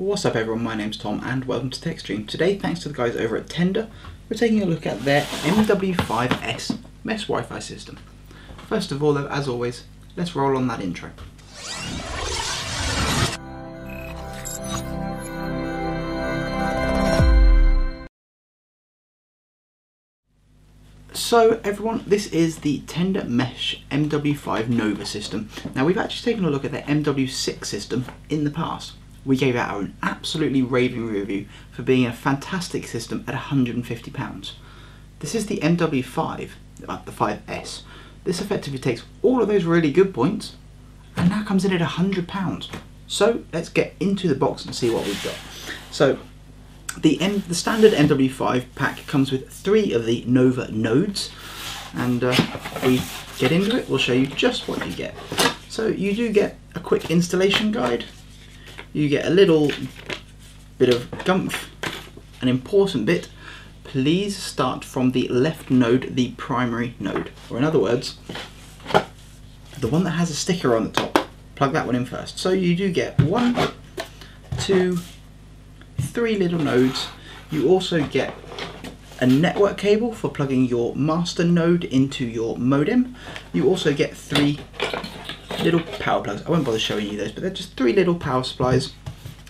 What's up everyone, my name's Tom and welcome to TechStream. Today, thanks to the guys over at Tenda, we're taking a look at their MW5S mesh Wi-Fi system. First of all though, as always, let's roll on that intro. So everyone, this is the Tenda Mesh MW5 Nova system. Now we've actually taken a look at the MW6 system in the past. We gave out an absolutely raving review for being a fantastic system at £150. This is the MW5, uh, the 5S. This effectively takes all of those really good points and now comes in at £100. So let's get into the box and see what we've got. So the, M the standard MW5 pack comes with three of the Nova nodes and uh, we get into it, we'll show you just what you get. So you do get a quick installation guide, you get a little bit of gumph, an important bit, please start from the left node, the primary node, or in other words, the one that has a sticker on the top, plug that one in first. So you do get one, two, three little nodes. You also get a network cable for plugging your master node into your modem. You also get three little power plugs. I won't bother showing you those, but they're just three little power supplies.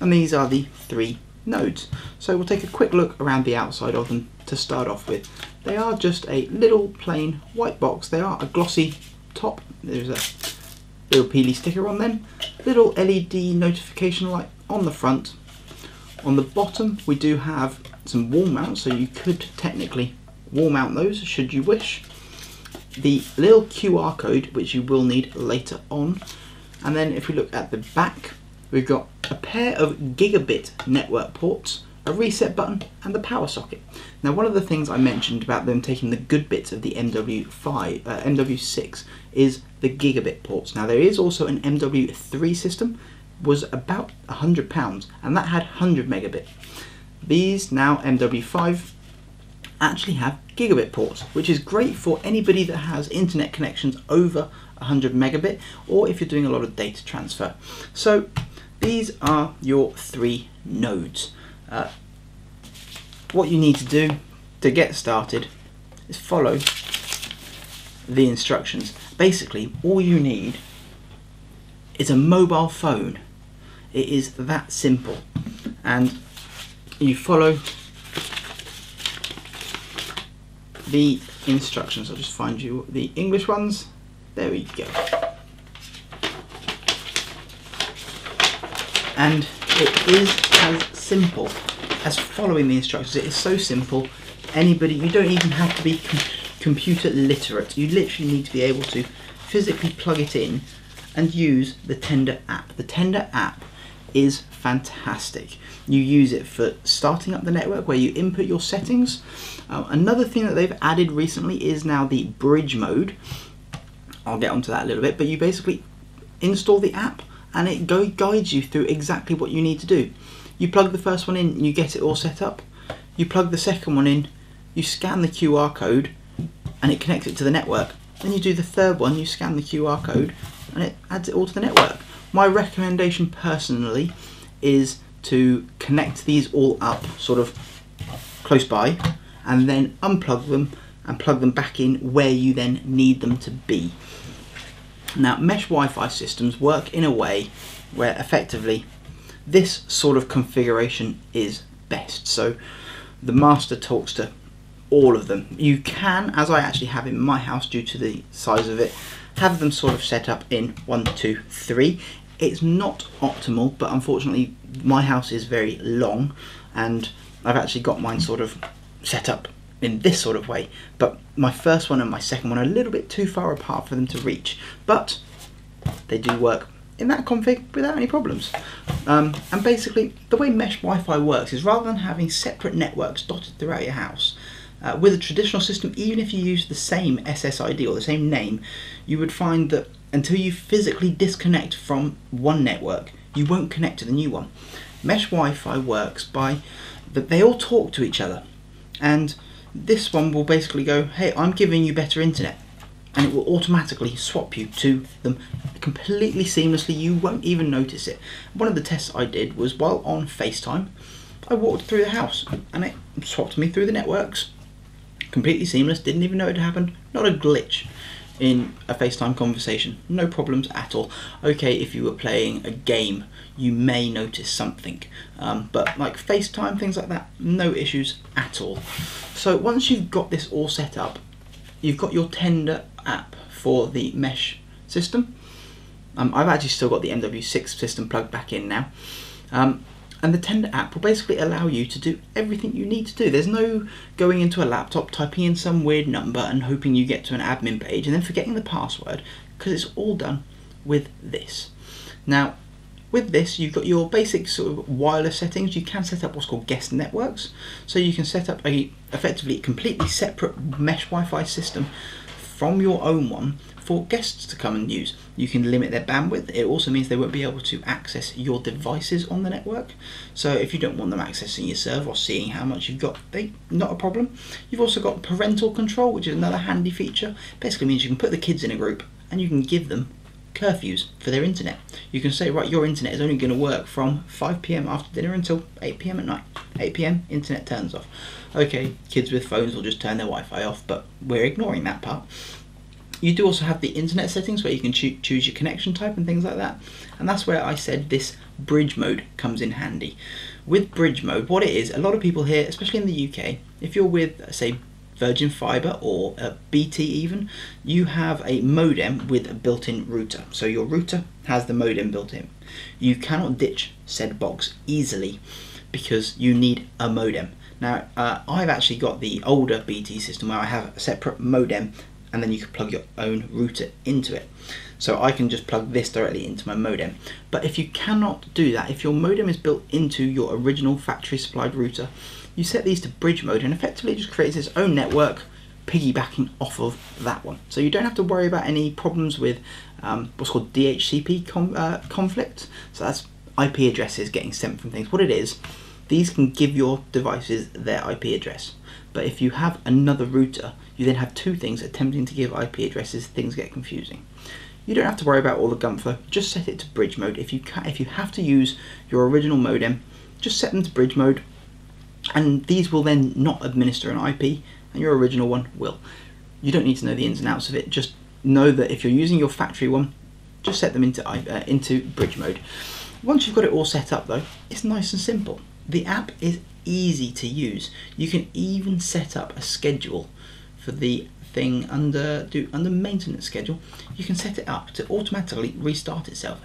And these are the three nodes. So we'll take a quick look around the outside of them to start off with. They are just a little plain white box. They are a glossy top. There's a little peely sticker on them. Little LED notification light on the front on the bottom we do have some wall mounts, so you could technically wall mount those should you wish. The little QR code, which you will need later on. And then if we look at the back, we've got a pair of gigabit network ports, a reset button, and the power socket. Now, one of the things I mentioned about them taking the good bits of the MW5, uh, MW6 is the gigabit ports. Now, there is also an MW3 system, was about £100 and that had 100 megabit. These now MW5 actually have gigabit ports, which is great for anybody that has internet connections over 100 megabit or if you're doing a lot of data transfer. So these are your three nodes. Uh, what you need to do to get started is follow the instructions. Basically, all you need is a mobile phone it is that simple. And you follow the instructions. I'll just find you the English ones. There we go. And it is as simple as following the instructions. It is so simple. Anybody, you don't even have to be com computer literate. You literally need to be able to physically plug it in and use the Tenda app. The Tenda app is fantastic. You use it for starting up the network where you input your settings. Uh, another thing that they've added recently is now the bridge mode. I'll get onto that a little bit, but you basically install the app and it go guides you through exactly what you need to do. You plug the first one in, you get it all set up. You plug the second one in, you scan the QR code and it connects it to the network. Then you do the third one, you scan the QR code and it adds it all to the network. My recommendation personally is to connect these all up sort of close by and then unplug them and plug them back in where you then need them to be. Now mesh Wi-Fi systems work in a way where effectively this sort of configuration is best. So the master talks to all of them. You can, as I actually have in my house due to the size of it, have them sort of set up in one, two, three. It's not optimal, but unfortunately my house is very long and I've actually got mine sort of set up in this sort of way. But my first one and my second one are a little bit too far apart for them to reach. But they do work in that config without any problems. Um, and basically, the way mesh Wi-Fi works is rather than having separate networks dotted throughout your house, uh, with a traditional system, even if you use the same SSID or the same name, you would find that until you physically disconnect from one network, you won't connect to the new one. Mesh Wi-Fi works by that they all talk to each other, and this one will basically go, "Hey, I'm giving you better internet," and it will automatically swap you to them completely seamlessly. You won't even notice it. One of the tests I did was while on FaceTime, I walked through the house and it swapped me through the networks. Completely seamless, didn't even know it happened. Not a glitch in a FaceTime conversation. No problems at all. Okay, if you were playing a game, you may notice something. Um, but like FaceTime, things like that, no issues at all. So once you've got this all set up, you've got your Tenda app for the mesh system. Um, I've actually still got the MW6 system plugged back in now. Um, and the Tenda app will basically allow you to do everything you need to do. There's no going into a laptop, typing in some weird number and hoping you get to an admin page and then forgetting the password because it's all done with this. Now, with this, you've got your basic sort of wireless settings. You can set up what's called guest networks. So you can set up a effectively completely separate mesh Wi-Fi system from your own one for guests to come and use. You can limit their bandwidth. It also means they won't be able to access your devices on the network. So if you don't want them accessing your server or seeing how much you've got, they not a problem. You've also got parental control, which is another handy feature. Basically means you can put the kids in a group and you can give them curfews for their internet. You can say, right, your internet is only going to work from 5 pm after dinner until 8 pm at night. 8 pm, internet turns off. Okay, kids with phones will just turn their Wi Fi off, but we're ignoring that part. You do also have the internet settings where you can choo- choose your connection type and things like that. And that's where I said this bridge mode comes in handy. With bridge mode, what it is, a lot of people here, especially in the UK, if you're with, say, Virgin Fiber or BT even, you have a modem with a built-in router. So your router has the modem built in. You cannot ditch said box easily because you need a modem. Now, uh, I've actually got the older BT system where I have a separate modem and then you can plug your own router into it. So I can just plug this directly into my modem. But if you cannot do that, if your modem is built into your original factory supplied router, you set these to bridge mode and effectively just creates its own network piggybacking off of that one. So you don't have to worry about any problems with um, what's called DHCP uh, conflict. So that's IP addresses getting sent from things. What it is, these can give your devices their IP address. But if you have another router, you then have two things attempting to give IP addresses, things get confusing. You don't have to worry about all the gunflow, just set it to bridge mode. If you, if you have to use your original modem, just set them to bridge mode, and these will then not administer an IP, and your original one will. You don't need to know the ins and outs of it, just know that if you're using your factory one, just set them into, uh, into bridge mode. Once you've got it all set up though, it's nice and simple. The app is easy to use. You can even set up a schedule for the thing under do under maintenance schedule. You can set it up to automatically restart itself.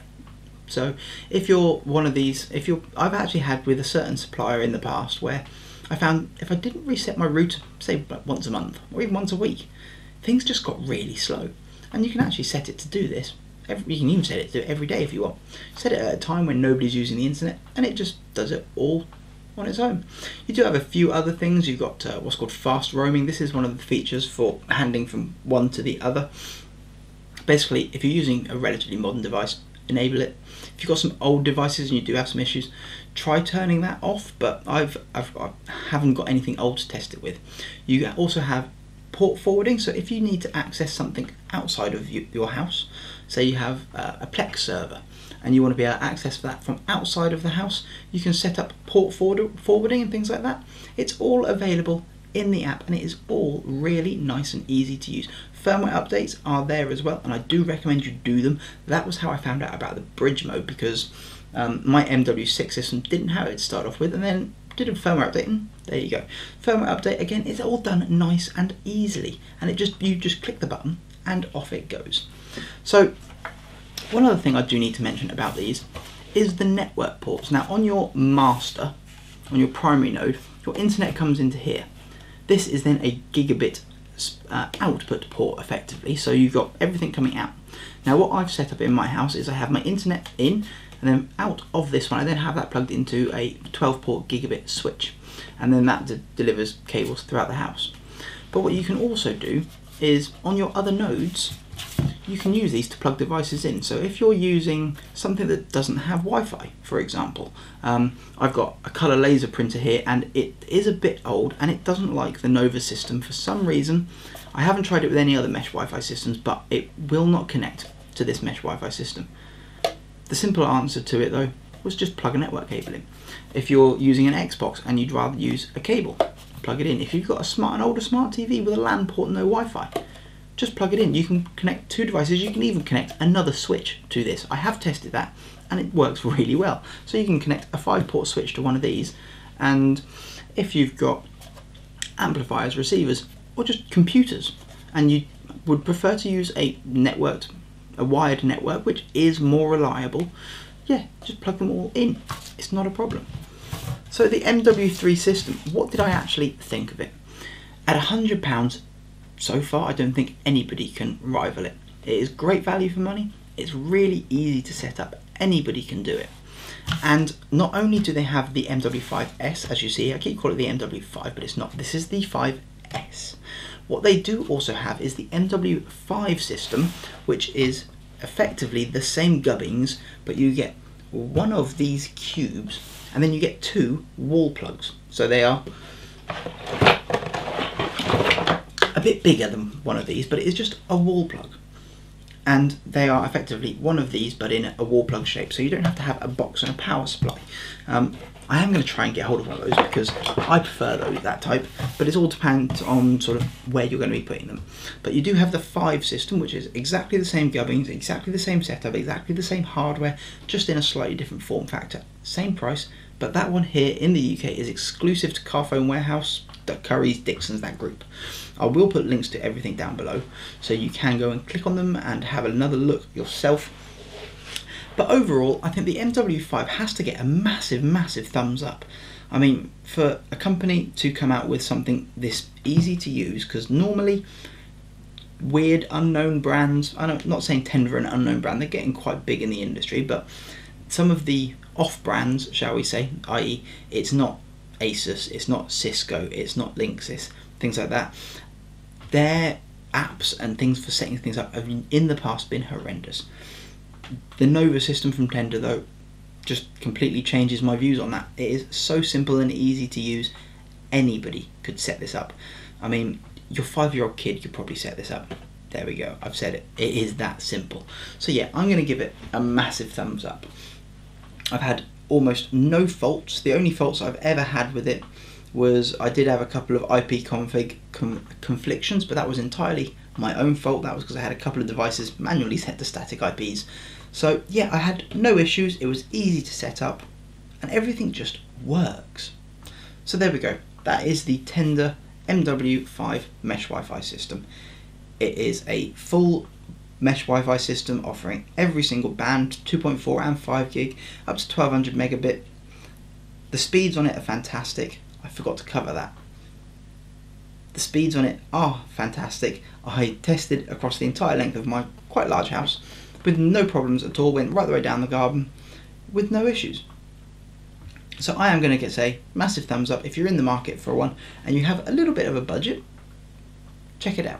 So if you're one of these, if you're, I've actually had with a certain supplier in the past where I found if I didn't reset my router, say once a month or even once a week, things just got really slow. And you can actually set it to do this. Every, you can even set it to every day if you want. Set it at a time when nobody's using the internet, and it just does it all on its own. You do have a few other things. You've got uh, what's called fast roaming. This is one of the features for handing from one to the other. Basically, if you're using a relatively modern device, enable it. If you've got some old devices and you do have some issues, try turning that off. But I've, I've I haven't got anything old to test it with. You also have port forwarding. So if you need to access something outside of you, your house, say you have a Plex server and you want to be able to access that from outside of the house, you can set up port forward, forwarding and things like that. It's all available in the app and it is all really nice and easy to use. Firmware updates are there as well, and I do recommend you do them. That was how I found out about the bridge mode because um, my MW6 system didn't have it to start off with, and then did a firmware update, and there you go. Firmware update again, it's all done nice and easily, and it just you just click the button and off it goes. So, one other thing I do need to mention about these is the network ports. Now, on your master, on your primary node, your internet comes into here. This is then a gigabit uh, output port effectively, so you've got everything coming out. Now what I've set up in my house is I have my internet in, and then out of this one I then have that plugged into a 12 port gigabit switch, and then that delivers cables throughout the house. But what you can also do is on your other nodes, you can use these to plug devices in. So if you're using something that doesn't have Wi-Fi, for example, um, I've got a color laser printer here and it is a bit old and it doesn't like the Nova system for some reason. I haven't tried it with any other mesh Wi-Fi systems, but it will not connect to this mesh Wi-Fi system. The simple answer to it though was just plug a network cable in. If you're using an Xbox and you'd rather use a cable, plug it in. If you've got a smart, an older smart TV with a LAN port and no Wi-Fi, just plug it in. You can connect two devices. You can even connect another switch to this. I have tested that and it works really well. So you can connect a five port switch to one of these and if you've got amplifiers, receivers, or just computers, and you would prefer to use a networked, a wired network, which is more reliable, yeah, just plug them all in. It's not a problem. So the MW3 system, what did I actually think of it? At £100, so far, I don't think anybody can rival it. It is great value for money. It's really easy to set up. Anybody can do it. And not only do they have the MW5S, as you see, I keep calling it the MW5, but it's not. This is the 5S. What they do also have is the MW5 system, which is effectively the same gubbings, but you get one of these cubes, and then you get two wall plugs. So they are bit bigger than one of these, but it is just a wall plug. And they are effectively one of these but in a wall plug shape so you don't have to have a box and a power supply. Um, I am going to try and get hold of one of those because I prefer those that type but it all depends on sort of where you're going to be putting them. But you do have the 5 system which is exactly the same gubbins exactly the same setup exactly the same hardware just in a slightly different form factor. Same price but that one here in the UK is exclusive to Carphone Warehouse the Currys, Dixons, that group. I will put links to everything down below so you can go and click on them and have another look yourself. But overall, I think the MW5 has to get a massive, massive thumbs up. I mean, for a company to come out with something this easy to use, because normally weird unknown brands, I'm not saying Tenda an unknown brand, they're getting quite big in the industry, but some of the off brands, shall we say, i.e., it's not Asus, it's not Cisco, it's not Linksys, things like that. Their apps and things for setting things up have in the past been horrendous. The Nova system from Tenda, though, just completely changes my views on that. It is so simple and easy to use. Anybody could set this up. I mean, your five-year-old kid could probably set this up. There we go. I've said it. It is that simple. So yeah, I'm going to give it a massive thumbs up. I've had almost no faults. The only faults I've ever had with it was I did have a couple of IP config com conflictions, but that was entirely my own fault. That was because I had a couple of devices manually set to static IPs. So yeah, I had no issues. It was easy to set up and everything just works. So there we go. That is the Tenda MW5 mesh Wi-Fi system. It is a full mesh Wi-Fi system offering every single band, 2.4 and 5 gig, up to 1200 megabit. The speeds on it are fantastic. I forgot to cover that. The speeds on it are fantastic. I tested across the entire length of my quite large house with no problems at all, went right the way down the garden with no issues. So I am going to get say massive thumbs up if you're in the market for one and you have a little bit of a budget, check it out.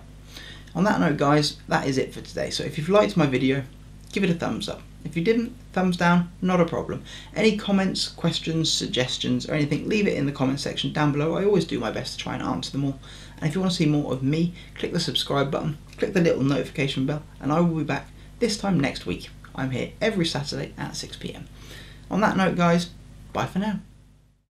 On that note guys, that is it for today. So if you've liked my video, give it a thumbs up. If you didn't, thumbs down, not a problem. Any comments, questions, suggestions, or anything, leave it in the comment section down below. I always do my best to try and answer them all. And if you want to see more of me, click the subscribe button, click the little notification bell, and I will be back this time next week. I'm here every Saturday at 6pm. On that note guys, bye for now.